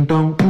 Então,